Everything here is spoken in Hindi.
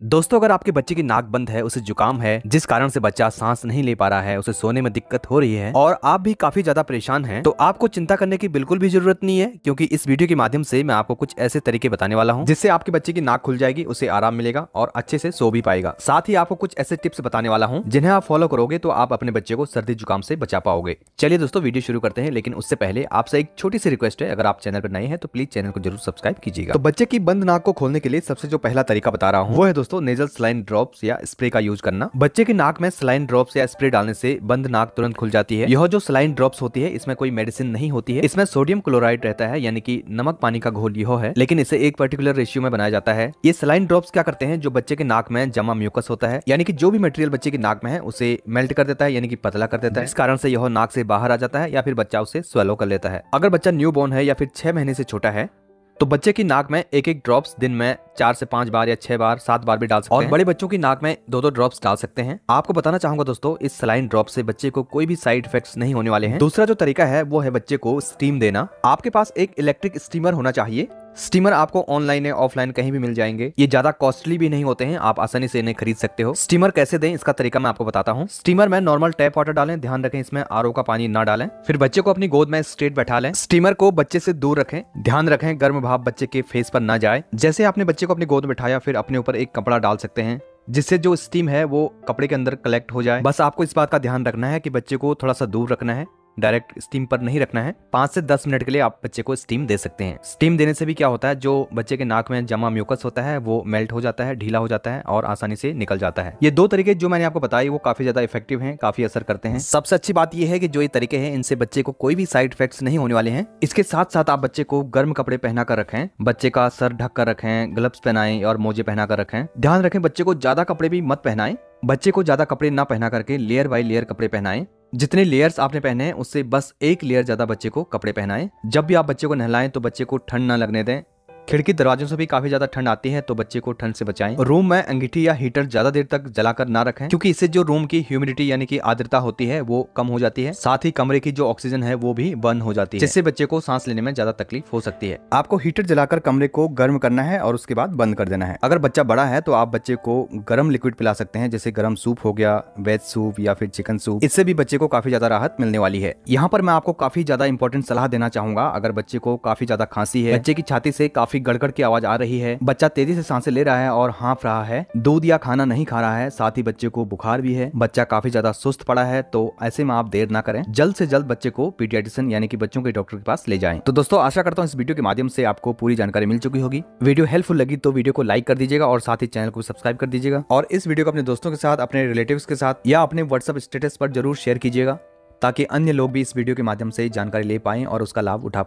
दोस्तों, अगर आपके बच्चे की नाक बंद है, उसे जुकाम है, जिस कारण से बच्चा सांस नहीं ले पा रहा है, उसे सोने में दिक्कत हो रही है, और आप भी काफ़ी ज़्यादा परेशान हैं तो आपको चिंता करने की बिल्कुल भी ज़रूरत नहीं है, क्योंकि इस वीडियो के माध्यम से मैं आपको कुछ ऐसे तरीके बताने वाला हूँ, जिससे आपके बच्चे की नाक खुल जाएगी, उसे आराम मिलेगा और अच्छे से सो भी पाएगा। साथ ही आपको कुछ ऐसे टिप्स बताने वाला हूँ, जिन्हें आप फॉलो करोगे तो आप अपने बच्चे को सर्दी जुकाम से बचा पाओगे। चलिए दोस्तों, वीडियो शुरू करते हैं, लेकिन उससे पहले आपसे एक छोटी सी रिक्वेस्ट है, अगर आप चैनल पर नए हैं तो प्लीज़ चैनल को ज़रूर सब्सक्राइब कीजिएगा। तो बच्चे की बंद नाक को खोलने के लिए सबसे जो पहला तरीका बता रहा हूँ, वो है दोस्तों नेजल स्लाइन ड्रॉप्स या स्प्रे का यूज़ करना। बच्चे की नाक में स्लाइन ड्रॉप्स या स्प्रे डालने से बंद नाक तुरंत खुल जाती है। यह जो स्लाइन ड्रॉप्स होती है, इसमें कोई मेडिसिन नहीं होती है। इसमें सोडियम क्लोराइड रहता है, यानी कि नमक पानी का घोल यह है। लेकिन इसे एक पर्टिकुलर रेशियो में बनाया जाता है। ये स्लाइन ड्रॉप्स क्या करते हैं, जो बच्चे के नाक में जमा म्यूकस होता है, यानी कि जो भी मटेरियल बच्चे की नाक में है, उसे मेल्ट कर देता है, यानी कि पतला कर देता है। इस कारण से यह नाक से बाहर आ जाता है या फिर बच्चा उसे स्वेलो कर लेता है। अगर बच्चा न्यू बोर्न है या फिर छह महीने से छोटा है तो बच्चे की नाक में एक एक ड्रॉप्स दिन में चार से पाँच बार या छह बार सात बार भी डाल सकते और हैं। और बड़े बच्चों की नाक में दो दो ड्रॉप्स डाल सकते हैं। आपको बताना चाहूँगा दोस्तों इस सलाइन ड्रॉप से बच्चे को कोई भी साइड इफेक्ट्स नहीं होने वाले हैं। दूसरा जो तरीका है वो है बच्चे को स्टीम देना। आपके पास एक इलेक्ट्रिक स्टीमर होना चाहिए। स्टीमर आपको ऑनलाइन या ऑफलाइन कहीं भी मिल जाएँगे। ये ज़्यादा कॉस्टली भी नहीं होते हैं, आप आसानी से इन्हें खरीद सकते हो। स्टीमर कैसे दें, इसका तरीका मैं आपको बताता हूँ। स्टीमर में नॉर्मल टैप वाटर डालें, ध्यान रखें इसमें आरओ का पानी ना डालें। फिर बच्चे को अपनी गोद में स्ट्रेट बैठा लें। स्टीमर को बच्चे से दूर रखें। ध्यान रखें गर्म भाव बच्चे के फेस पर ना जाए। जैसे आपने बच्चे को अपनी गोद में बैठाया, फिर अपने ऊपर एक कपड़ा डाल सकते हैं, जिससे जो स्टीम है वो कपड़े के अंदर कलेक्ट हो जाए। बस आपको इस बात का ध्यान रखना है कि बच्चे को थोड़ा सा दूर रखना है। डायरेक्ट स्टीम पर नहीं रखना है। पाँच से दस मिनट के लिए आप बच्चे को स्टीम दे सकते हैं। स्टीम देने से भी क्या होता है, जो बच्चे के नाक में जमा म्यूकस होता है, वो मेल्ट हो जाता है, ढीला हो जाता है और आसानी से निकल जाता है। ये दो तरीके जो मैंने आपको बताई वो काफ़ी ज़्यादा इफ़ेक्टिव है, काफ़ी असर करते हैं। सबसे अच्छी बात यह है कि जो ये तरीके हैं, इनसे बच्चे को कोई भी साइड इफेक्ट्स नहीं होने वाले हैं। इसके साथ साथ आप बच्चे को गर्म कपड़े पहना कर रखें, बच्चे का सर ढक कर रखें, ग्लव्स पहनाएँ और मोजे पहना कर रखें। ध्यान रखें, बच्चे को ज़्यादा कपड़े भी मत पहनाएँ। बच्चे को ज़्यादा कपड़े ना पहना करके लेयर बाय लेयर कपड़े पहनाएँ। जितने लेयर्स आपने पहने हैं, उससे बस एक लेयर ज़्यादा बच्चे को कपड़े पहनाएँ। जब भी आप बच्चे को नहलाएँ तो बच्चे को ठंड ना लगने दें। खिड़की दरवाजों से भी काफ़ी ज़्यादा ठंड आती है तो बच्चे को ठंड से बचाएँ। रूम में अंगीठी या हीटर ज़्यादा देर तक जलाकर ना रखें, क्योंकि इससे जो रूम की ह्यूमिडिटी यानी कि आर्द्रता होती है, वो कम हो जाती है। साथ ही कमरे की जो ऑक्सीजन है, वो भी बंद हो जाती है, जिससे बच्चे को सांस लेने में ज़्यादा तकलीफ़ हो सकती है। आपको हीटर जलाकर कमरे को गर्म करना है और उसके बाद बंद कर देना है। अगर बच्चा बड़ा है तो आप बच्चे को गर्म लिक्विड पिला सकते हैं, जैसे गर्म सूप हो गया, वेज सूप या फिर चिकन सूप। इससे भी बच्चे को काफ़ी ज़्यादा राहत मिलने वाली है। यहाँ पर मैं आपको काफ़ी ज़्यादा इंपॉर्टेंट सलाह देना चाहूँगा, अगर बच्चे को काफ़ी ज़्यादा खांसी है। बच्चे की छाती से काफ़ी गड़गड़ की आवाज़ आ रही है। बच्चा तेज़ी से साँसें ले रहा है और हाँफ रहा है। दूध या खाना नहीं खा रहा है, साथ ही बच्चे को बुखार भी है। बच्चा काफ़ी ज़्यादा सुस्त पड़ा है तो ऐसे में आप देर ना करें। जल्द से जल्द बच्चे को पीडियाटिशियन यानी कि बच्चों के डॉक्टर के पास ले जाएँ। तो दोस्तों, आशा करता हूँ इस वीडियो के माध्यम से आपको पूरी जानकारी मिल चुकी होगी। वीडियो हेल्पफुल लगी तो वीडियो को लाइक कर दीजिएगा और साथ ही चैनल को सब्सक्राइब कर दीजिएगा। और इस वीडियो को अपने दोस्तों के साथ, अपने रिलेटिव के साथ या अपने व्हाट्सअप स्टेटस पर ज़रूर शेयर कीजिएगा, ताकि अन्य लोग भी इस वीडियो के माध्यम से जानकारी ले पाएँ और उसका लाभ उठा पाएँ।